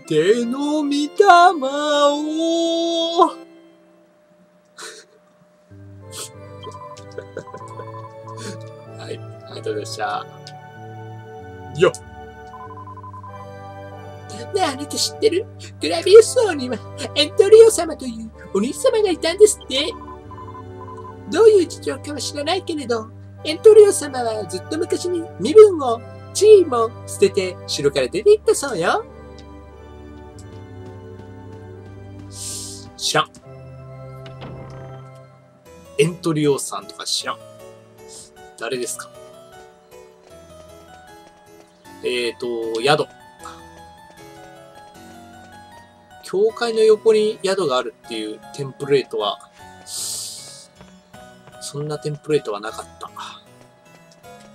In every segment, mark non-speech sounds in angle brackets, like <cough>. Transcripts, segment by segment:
手の御霊を <laughs> はい、ありがとうございました。よっねえ、あなた知ってる？グラビウス王にはエントリオ様というお兄様がいたんですって。どういう事情かは知らないけれど、エントリオ様はずっと昔に身分を、地位も捨てて城から出て行ったそうよ。知らん。エントリオさんとか知らん。誰ですか？えっ、ー、と、宿。教会の横に宿があるっていうテンプレートは、そんなテンプレートはなかった。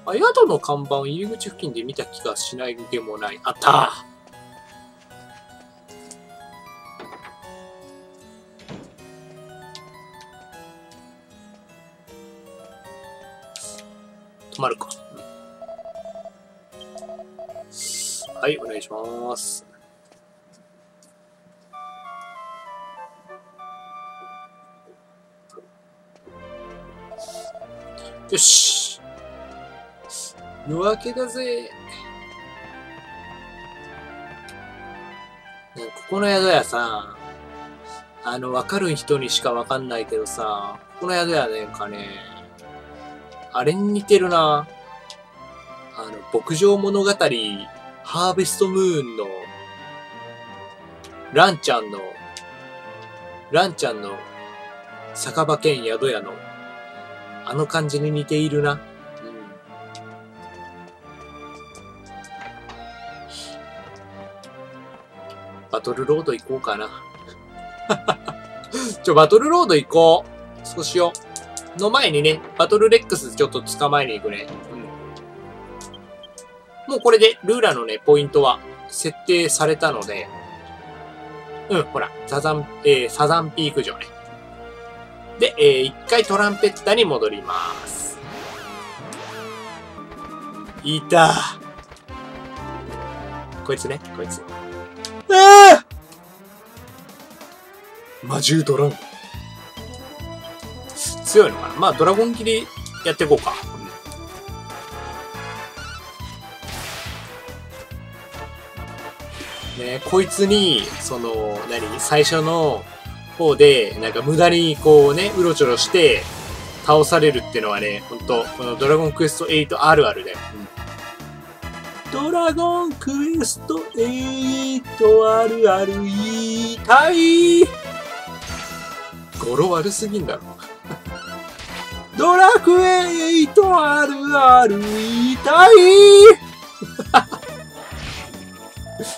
あ、宿の看板を入り口付近で見た気がしないでもない。あったまるか。はい、お願いします。よし。夜明けだぜ。ねここの宿屋さ、あの、わかる人にしかわかんないけどさ、ここの宿屋ね、かね、あれに似てるな。あの、牧場物語、ハーベストムーンの、ランちゃんの、ランちゃんの、酒場兼宿屋の、あの感じに似ているな。バトルロード行こうかな。<laughs> ちょ、バトルロード行こう。そうしよう。の前にね、バトルレックスちょっと捕まえに行くね。うん。もうこれで、ルーラのね、ポイントは設定されたので、うん、ほら、サザン、えー、サザンピーク城ね。で、えー、一回トランペッタに戻ります。いたこいつね、こいつ。ああ魔獣ドラゴン。強いのかな？まあ、ドラゴン切りやっていこうか。ね、こいつに、その、何、最初の方で、なんか無駄にこうね、うろちょろして、倒されるっていうのはね、ほんと、このドラゴンクエスト8あるあるで。ドラゴンクエスト8あるある言いたい語呂悪すぎんだろ。ドラクエ8あるある言いたい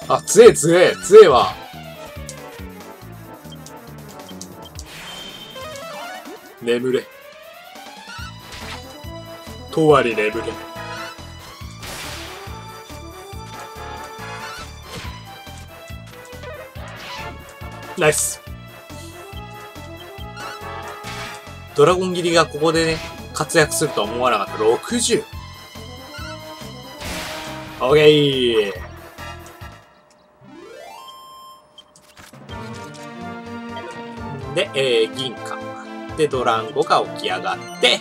あ、強え強え、強えわ。眠れ。とわり眠れ。ナイス。ドラゴン切りがここでね、活躍するとは思わなかった。60! オッケーで、えー、銀貨。で、ドランゴが起き上がって、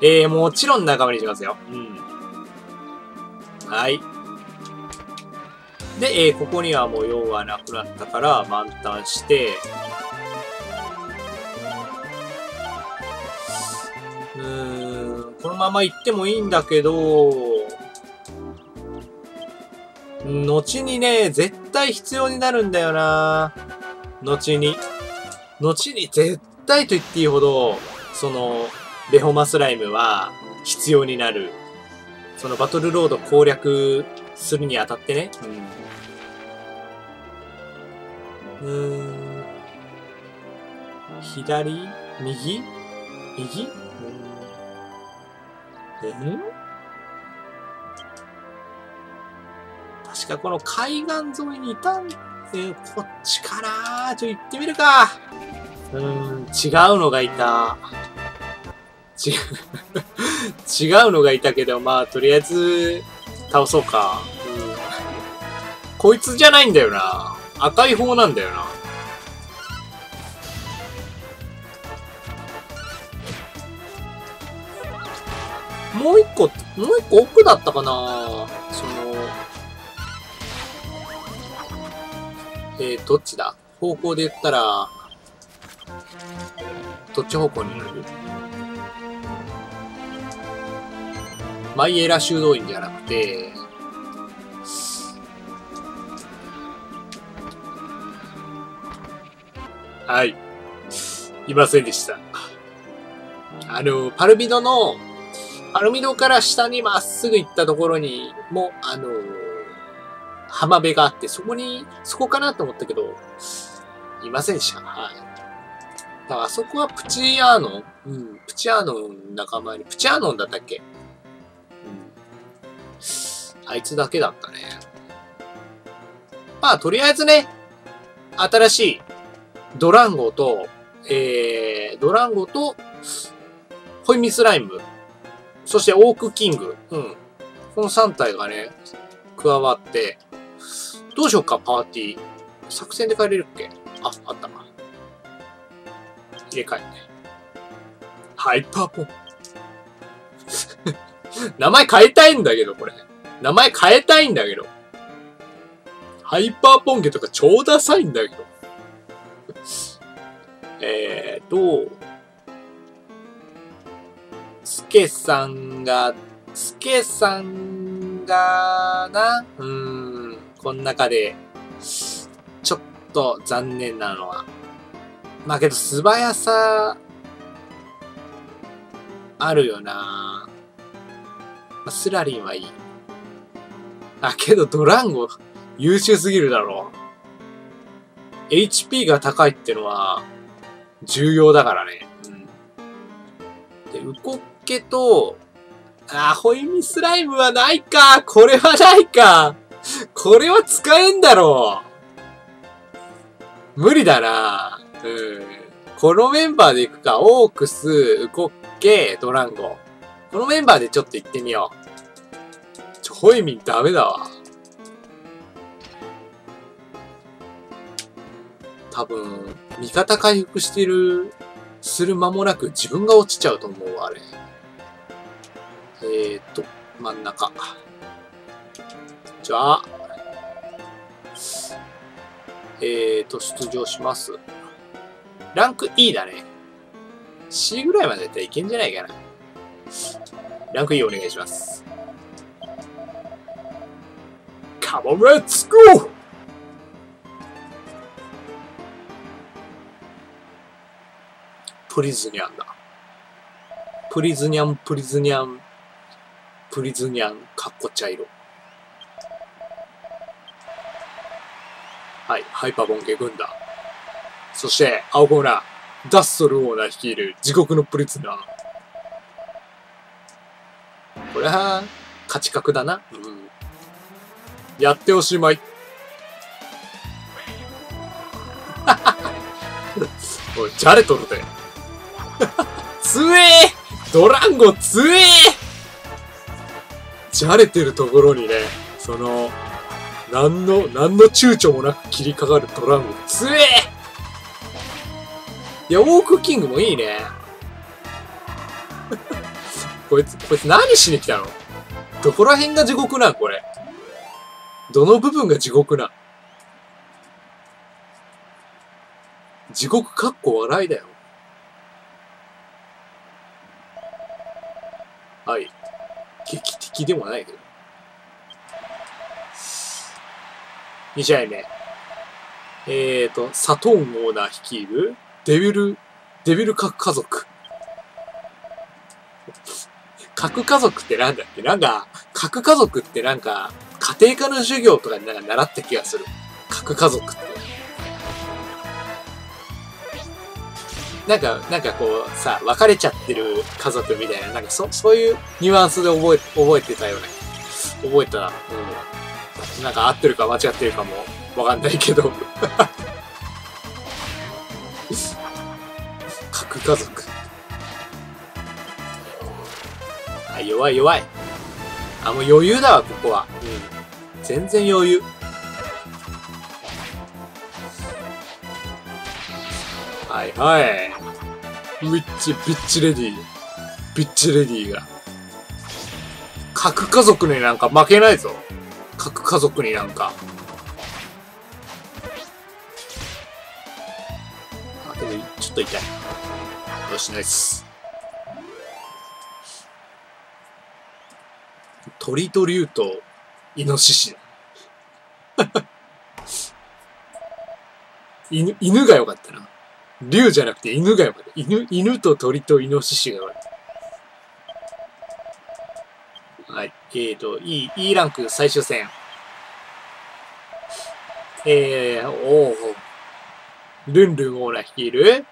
えー、もちろん仲間にしますよ。うん。はい。で、えー、ここにはもう用はなくなったから満タンして、このまま行ってもいいんだけど、後にね、絶対必要になるんだよな後に。後に絶対と言っていいほど、その、レホマスライムは必要になる。そのバトルロード攻略するにあたってね。うん。うーん。左？右？右？ん確かこの海岸沿いにいたんえーこっちかなちょ、行ってみるか。うーん、違うのがいた。違う、違うのがいたけど、まあ、とりあえず、倒そうか。うん。こいつじゃないんだよな。赤い方なんだよな。もう一個、もう一個奥だったかな？その、えー、どっちだ？方向で言ったら、どっち方向になる？マイエラ修道院じゃなくて、はい。いませんでした。あの、パルミドの、パルミドから下にまっすぐ行ったところにも、あの、浜辺があって、そこに、そこかなと思ったけど、いませんでした。はい。だからあそこはプチアーノンうん、プチアーノン仲間に、プチアーノンだったっけ？うん。あいつだけだったね。まあ、とりあえずね、新しいドランゴと、えー、ドランゴと、ホイミスライム、そしてオークキング、うん。この3体がね、加わって、どうしようか、パーティー。作戦で帰れるっけ？あ、あったか。入れ替えて。ハイパーポン。<laughs> 名前変えたいんだけど、これ。名前変えたいんだけど。ハイパーポンゲとか超ダサいんだけど。えーと、スケさんが、スケさんがな、うーん、この中で、ちょっと残念なのは。まあけど素早さ、あるよな。まあ、スラリンはいい。あ、けどドランゴ優秀すぎるだろう。HP が高いってのは、重要だからね。うん。で、ウコッケと、あ、ホイミスライムはないか。これはないか。これは使えんだろう。無理だな。うん。このメンバーで行くか。オークス、ウコッケ、ドランゴ。このメンバーでちょっと行ってみよう。ちょ、ホイミンダメだわ。多分、味方回復してる、する間もなく自分が落ちちゃうと思う、あれ。えーと、真ん中。じゃあ、えーと、出場します。ランク E だね。C ぐらいまでやったらいけんじゃないかな。ランク E お願いします。カモンレッツゴープリズニャンだ。プリズニャン、プリズニャン、プリズニャン、かっこ茶色。はい、ハイパーボンゲ軍団。そして、青コーナー、ダッソルオーナー率いる地獄のプリズナー。これは、勝ち確だな。うん。やっておしまい。<laughs> おい、じゃれとるで。強えドランゴ強えじゃれてるところにね、その、なんの、なんの躊躇もなく切りかかるドランゴ強えいや、オークキングもいいね。<laughs> こいつ、こいつ何しに来たの？どこら辺が地獄なん？これ。どの部分が地獄なん？地獄かっこ笑いだよ。はい。劇的でもないけど。2試合目。えーと、サトーンオーナー率いるデビル、デビル核家族。核家族ってなんだっけ？なんか、核家族ってなんか、家庭科の授業とかでなんか習った気がする。核家族って。なんか、なんかこうさ、別れちゃってる家族みたいな、なんかそそういうニュアンスで覚え覚えてたよね。覚えたな。うん。なんか合ってるか間違ってるかもわかんないけど。<laughs> 核家族。あ、弱い弱い。あ、もう余裕だわ、ここは。うん。全然余裕。はいはい。ウィッチ、ビッチレディ。ビッチレディが。核家族になんか負けないぞ。核家族になんか。あ、でもちょっと痛い。よし、ナイス。鳥と竜とイノシシ。<laughs> 犬、犬が良かったな。竜じゃなくて犬が良かった。犬、犬と鳥とイノシシが良かった。はい。えーと、E、E ランク最終戦。えー、おー、ルンルンオーラ率いる、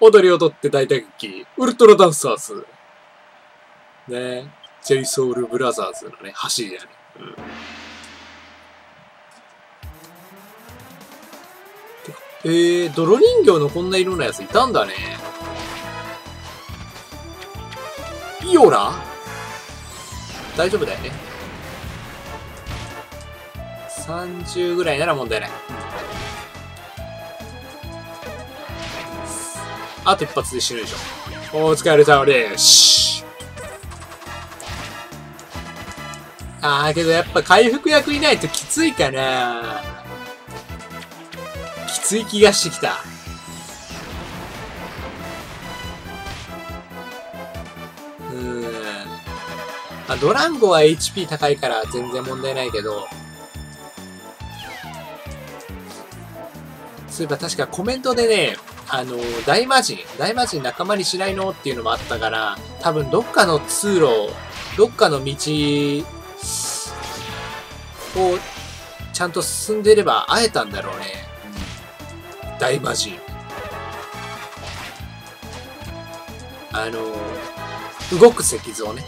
踊り踊って大打撃、ウルトラダンサーズ。ねジェイソウルブラザーズのね、走りだね。うん。えー、泥人形のこんな色のやついたんだね。イオラ？大丈夫だよね。30ぐらいなら問題ない。あと一発で死ぬでしょ。お疲れ様です。あーけどやっぱ回復役いないときついかなつい気がしてきた。うん。あ、ドランゴは HP 高いから全然問題ないけど、そういえば確かコメントでね、あの、大魔人、大魔人仲間にしないのっていうのもあったから、多分どっかの通路、どっかの道をちゃんと進んでれば会えたんだろうね。大魔人。あの、動く石像ね。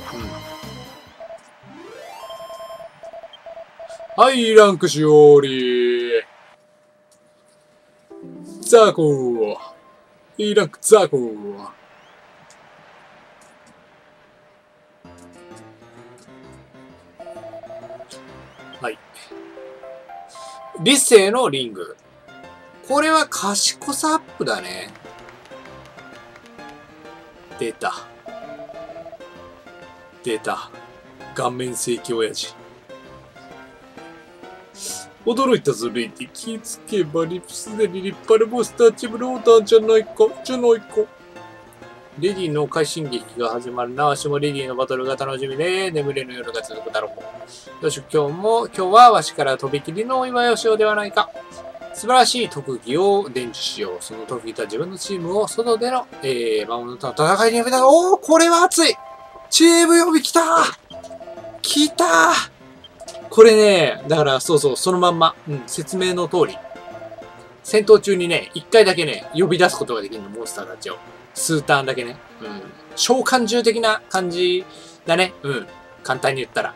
うん。はい、ランク勝利。ザーコー。ランクザーコー。はい。理性のリング。これは賢さアップだね。出た。出た。顔面正規親父。驚いたぞ、レイディ。気ぃつけば、リプすでに立派なボスターチブルオーダーじゃないか、じゃないか。レディの快進撃が始まるな。わしもレディのバトルが楽しみで、眠れぬ夜が続くだろう。よし、今日も、今日はわしからとびきりのお祝いをしようではないか。素晴らしい特技を伝授しよう。その特技とは自分のチームを外での、えー、魔物との戦いに呼びたが、おー、これは熱いチーム呼び来た来たこれね、だからそうそう、そのまんま、うん、説明の通り。戦闘中にね、一回だけね、呼び出すことができるの、モンスターたちを。数ターンだけね。うん。召喚獣的な感じだね。うん。簡単に言ったら。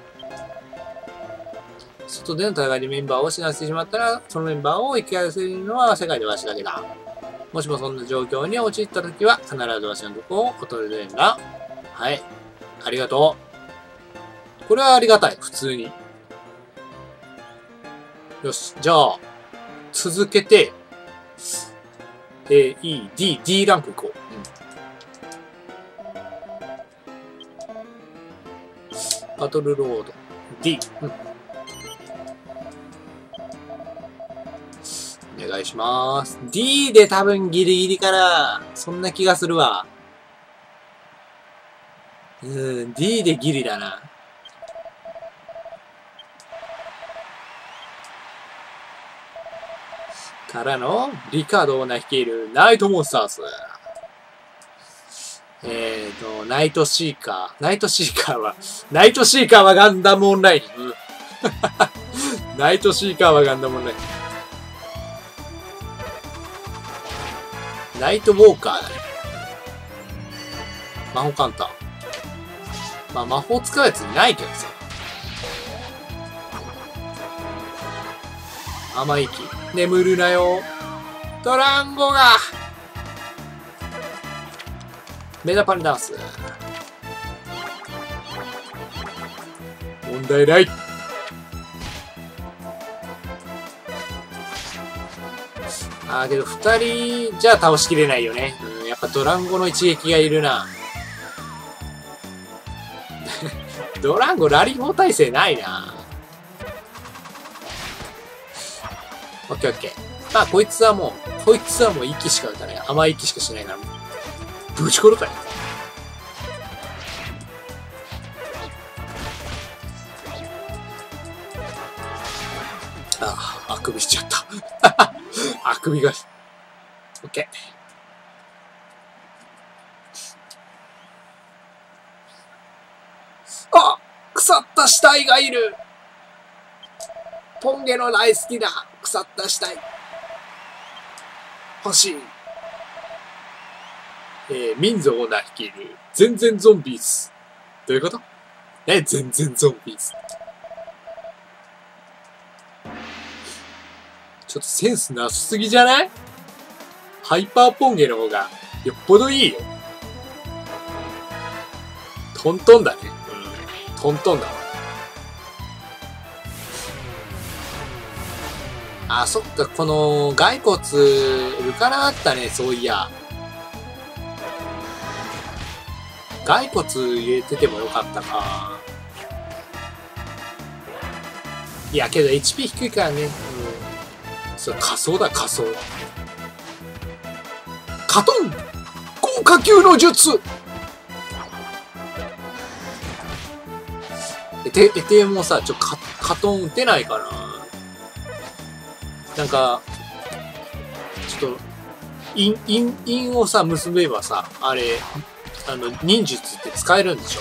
外での戦いでメンバーを死なせてしまったら、そのメンバーを生き返せるのは世界でわしだけだ。もしもそんな状況に陥った時は、必ずわしのとこを訪れるんだ。はい。ありがとう。これはありがたい。普通に。よし。じゃあ、続けて、A、E、D、D ランクいこう。うん、バトルロード。D。うん。お願いします。D で多分ギリギリかな。そんな気がするわ。うん、D でギリだな。からの、リカードを名率いるナイトモンスターズ。えーと、ナイトシーカー。ナイトシーカーは、ナイトシーカーはガンダムオンライン。<laughs> ナイトシーカーはガンダムオンライン。ナイトウォーカーだね。魔法カウンター。まあ魔法使うやついないけどさ。甘い息。眠るなよ。トランゴがメダパンダンス。問題ない。ああ、けど二人じゃ倒しきれないよね。うん、やっぱドランゴの一撃がいるな。<laughs> ドランゴラリー砲耐性ないな。オッケーオッケー。まあ、こいつはもう、こいつはもう息しか打たない。甘い息しかしないから、ぶち殺たよ。ああ、あくびしちゃった。あくびが、オッケー。あ腐った死体がいるポンゲの大好きな腐った死体。欲しい。えー、民族をな率いる、全然ゾンビーズ。どういうこと？え、全然ゾンビーズ。ちょっとセンスなさすぎじゃない？ハイパーポンゲの方がよっぽどいいよ。トントンだね。うん。トントンだわ。あ、そっか、この、骸骨、ルカナあったね、そういや。骸骨入れててもよかったか。いや、けど HP 低いからね。そう、仮想だ、仮想。カトン！高火球の術！えて、えてもさ、ちょ、カ、カトン打てないかな？なんか、ちょっと、陰、陰、陰をさ、結べばさ、あれ、あの、忍術って使えるんでしょ？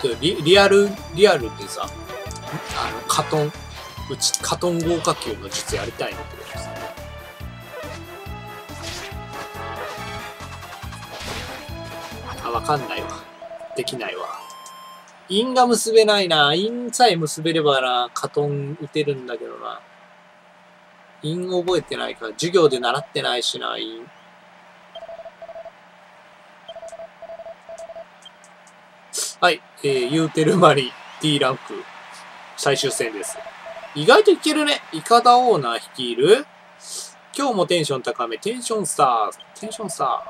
ちょっとリ、リアル、リアルでさ、あの、カトン、うち、カトン豪華球の術やりたいんだけどさ。あ、わかんないわ。できないわ。因が結べないな。因さえ結べればな、カトン打てるんだけどな。因覚えてないから、授業で習ってないしな、因。はい、えー、ユーテルマリ D ランク最終戦です。意外といけるね。イカダオーナー率いる？今日もテンション高め、テンションスター、テンションスター。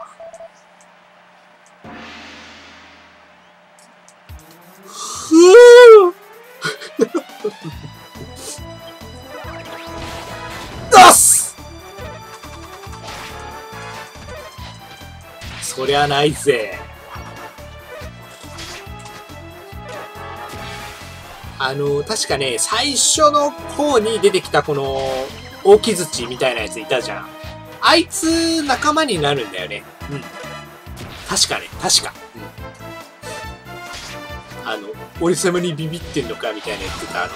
<laughs> そりゃないぜ。あの、確かね、最初の方に出てきたこの、大木槌みたいなやついたじゃん。あいつ、仲間になるんだよね。うん。確かね、確か。うん。あの、俺様にビビってんのかみたいな言ってたあの、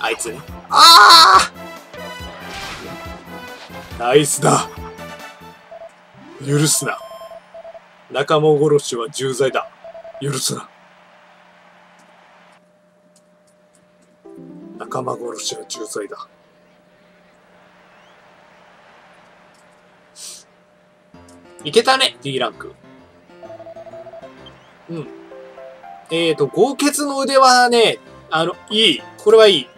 あいつね。ああナイスだ許すな。仲間殺しは重罪だ。許すな。仲間殺しは重罪だ。いけたね、D ランク。うん。えっ、ー、と、豪傑の腕はね、あの、いい。これはいい。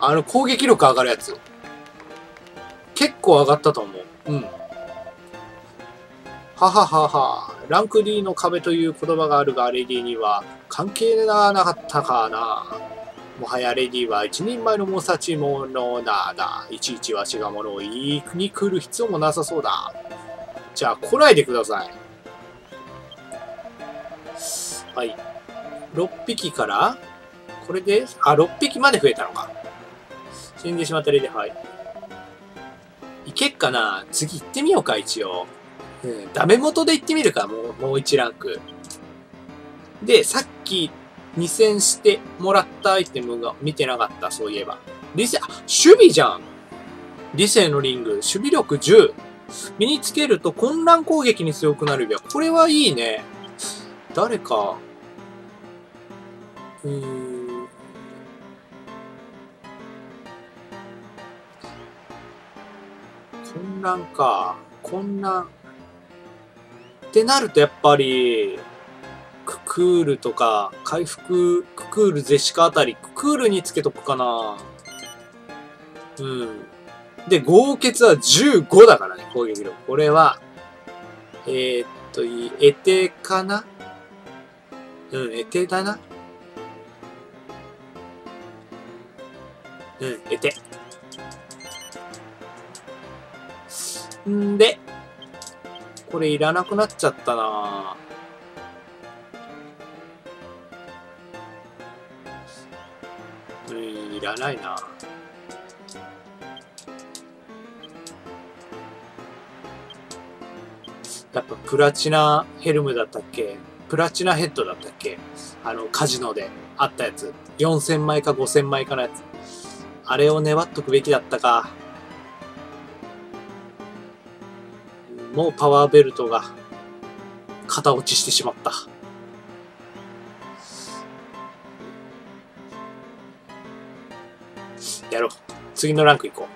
あの、攻撃力上がるやつ。結構上がったと思う。うん。はははは。ランク D の壁という言葉があるが、レディには関係がなかったかな。もはやレディは一人前の猛者ち者だだ。いちいちわしがものを言いに来る必要もなさそうだ。じゃあ来ないでください。はい。6匹からこれで、あ、6匹まで増えたのか。死んでしまった例で、はい。いけっかな次行ってみようか、一応。うん、ダメ元で行ってみるか、もう、もう1ランク。で、さっき2戦してもらったアイテムが見てなかった、そういえば。理性、あ、守備じゃん理性のリング、守備力10。身につけると混乱攻撃に強くなる指輪。これはいいね。誰か、うーん。混乱か。混乱。ってなるとやっぱり、クールとか、回復、ククールゼシカあたり、ククールにつけとくかな。うん。で、豪傑は15だからね、攻撃力。これは、えー、っと、エテかな？うん、エテだな。うん、エテ。んで、これいらなくなっちゃったないらないなやっぱプラチナヘルムだったっけ？プラチナヘッドだったっけ？あの、カジノであったやつ。4000枚か5000枚かのやつ。あれを粘っとくべきだったか。もうパワーベルトが型落ちしてしまった。次のランク行こう。